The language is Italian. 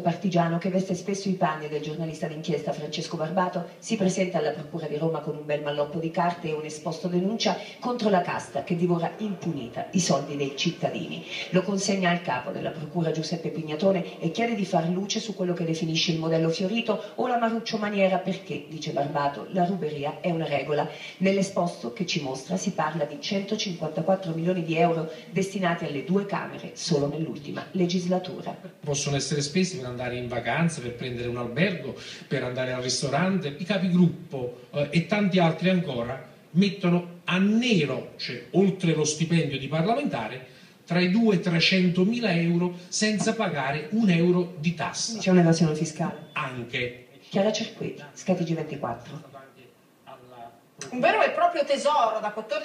partigiano che veste spesso i panni del giornalista d'inchiesta Francesco Barbato si presenta alla Procura di Roma con un bel malloppo di carte e un esposto denuncia contro la casta che divora impunita i soldi dei cittadini. Lo consegna al capo della Procura Giuseppe Pignatone e chiede di far luce su quello che definisce il modello fiorito o la maruccio maniera perché, dice Barbato, la ruberia è una regola. Nell'esposto che ci mostra si parla di 154 milioni di euro destinati alle due Camere solo nell'ultima legislatura. Possono essere spesi per andare in vacanza, per prendere un albergo, per andare al ristorante. I capigruppo eh, e tanti altri ancora mettono a nero, cioè oltre lo stipendio di parlamentare, tra i 2 e i 300 mila euro senza pagare un euro di tassa. C'è un'evasione fiscale. Anche. Chiara Cerqueti, Scatigi 24. Un vero e proprio tesoro da 14